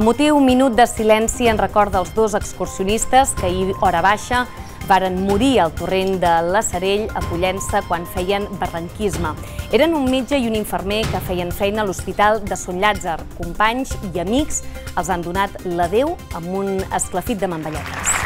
motiu, un minut de silenci en record dels dos excursionistes que ahir, hora baixa, varen morir al torrent de la Sarell a Pollença quan feien barranquisme. Eren un metge i un infermer que feien feina a l'Hospital de Sant Llàtzer. Companys i amics els han donat l'adeu amb un esclafit de mamballetes.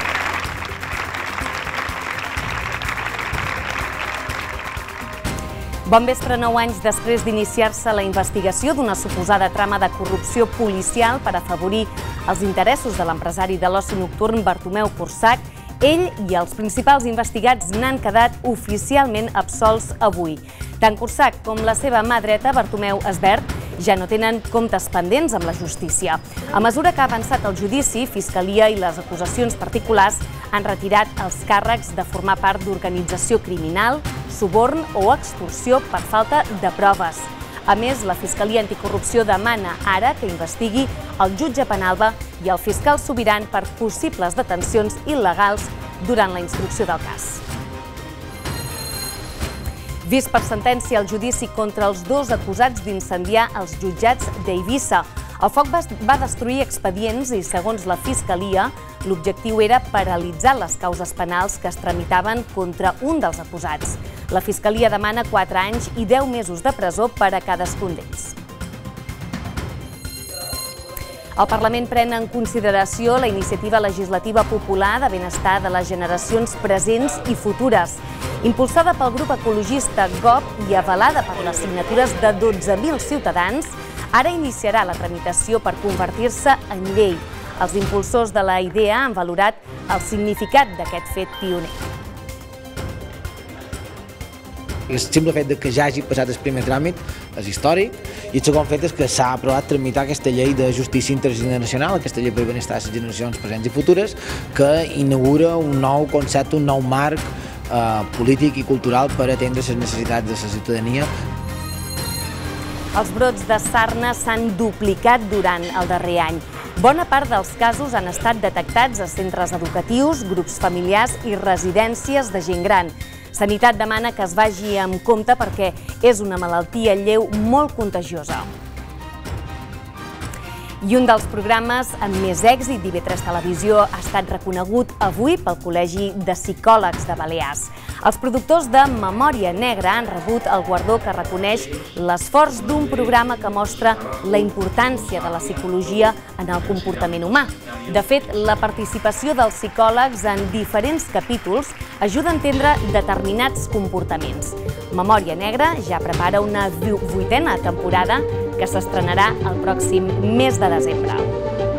Bon vespre, nou anys després d'iniciar-se la investigació d'una suposada trama de corrupció policial per afavorir els interessos de l'empresari de l'oci nocturn Bartomeu Corsac, ell i els principals investigats n'han quedat oficialment absolts avui. Tant Corsac com la seva mà dreta, Bartomeu Esbert, ja no tenen comptes pendents amb la justícia. A mesura que ha avançat el judici, Fiscalia i les acusacions particulars han retirat els càrrecs de formar part d'organització criminal, suborn o extorsió per falta de proves. A més, la Fiscalia Anticorrupció demana ara que investigui el jutge Penalba i el fiscal Sobiran per possibles detencions il·legals durant la instrucció del cas. Vist per sentència el judici contra els dos acusats d'incendiar els jutjats d'Eivissa. El foc va destruir expedients i, segons la Fiscalia, l'objectiu era paralitzar les causes penals que es tramitaven contra un dels acusats. La Fiscalia demana 4 anys i 10 mesos de presó per a cadascun d'ells. El Parlament pren en consideració la iniciativa legislativa popular de benestar de les generacions presents i futures, impulsada pel grup ecologista GOP i avalada per les signatures de 12.000 ciutadans, ara iniciarà la tramitació per convertir-se en llei. Els impulsors de la idea han valorat el significat d'aquest fet pioner. El simple fet que ja hagi passat el primer tràmit és històric i el segon fet és que s'ha aprovat tramitar aquesta llei de justícia intergeneracional, aquesta llei per benestar les generacions presents i futures, que inaugura un nou concepte, un nou marc eh, polític i cultural per atendre les necessitats de la ciutadania. Els brots de sarna s'han duplicat durant el darrer any. Bona part dels casos han estat detectats a centres educatius, grups familiars i residències de gent gran. Sanitat demana que es vagi amb compte perquè és una malaltia lleu molt contagiosa. I un dels programes amb més èxit d'IV3 Televisió ha estat reconegut avui pel Col·legi de Psicòlegs de Balears. Els productors de Memòria Negra han rebut el guardó que reconeix l'esforç d'un programa que mostra la importància de la psicologia en el comportament humà. De fet, la participació dels psicòlegs en diferents capítols ajuda a entendre determinats comportaments. Memòria Negra ja prepara una vuitena temporada que s'estrenarà el pròxim mes de desembre.